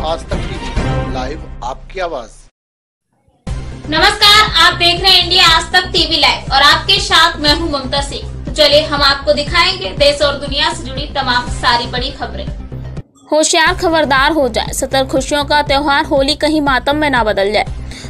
Live आपकी आवाज़। नमस्कार, आप देख रहे हैं इंडिया आज तक टीवी लाइव और आपके साथ मैं हूँ ममता सिंह। तो चलिए, हम आपको दिखाएँगे देश और दुनिया से जुड़ी तमाम सारी बड़ी खबरें। होशियार खबरदार हो जाए, सतर खुशियों का त्योहार होली कहीं मातम में ना बदल जाए।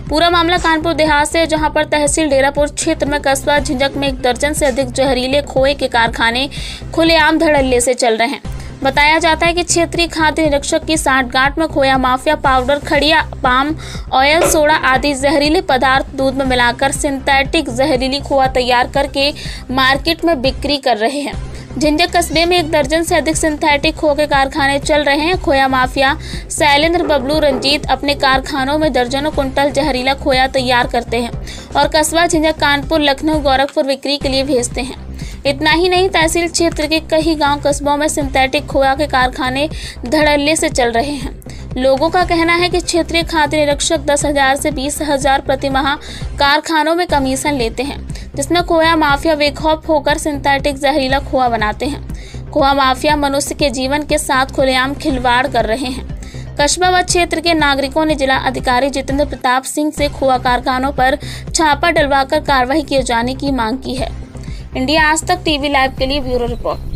पूरा मामला कानपुर देहात से जहाँ पर तहसील डेरापुर क्षेत्र में कस्बा झिंझक में एक दर्जन से अधिक जहरीले खोए के कारखाने खुलेआम धड़ल्ले से चल रहे हैं। बताया जाता है कि क्षेत्रीय खाद्य निरीक्षक की साठगांठ में खोया माफिया पाउडर, खड़िया, पाम, ऑयल, सोडा आदि जहरीले पदार्थ दूध में मिलाकर सिंथेटिक जहरीली खोआ तैयार करके मार्केट में बिक्री कर रहे हैं। झिंझक कस्बे में एक दर्जन से अधिक सिंथेटिक खो के कारखाने चल रहे हैं। खोया माफिया शैलेंद्र बबलू रंजीत अपने कारखानों में दर्जनों कुंटल जहरीला खोया तैयार करते हैं और कस्बा झिंझक कानपुर, लखनऊ, गोरखपुर बिक्री के लिए भेजते हैं। इतना ही नहीं, तहसील क्षेत्र के कई गाँव कस्बों में सिंथेटिक खोया के कारखाने धड़ल्ले से चल रहे हैं। लोगों का कहना है कि क्षेत्रीय खाद्य निरीक्षक दस हज़ार से बीस हज़ार प्रति माह कारखानों में कमीशन लेते हैं, जिसमें खोया माफिया बेखौफ होकर सिंथेटिक जहरीला खोआ बनाते हैं। खोआ माफिया मनुष्य के जीवन के साथ खुलेआम खिलवाड़ कर रहे हैं। कस्बा व क्षेत्र के नागरिकों ने जिला अधिकारी जितेंद्र प्रताप सिंह से खोआ कारखानों पर छापा डलवाकर कार्रवाई किए जाने की मांग की है। इंडिया आज तक टीवी लाइव के लिए ब्यूरो रिपोर्ट।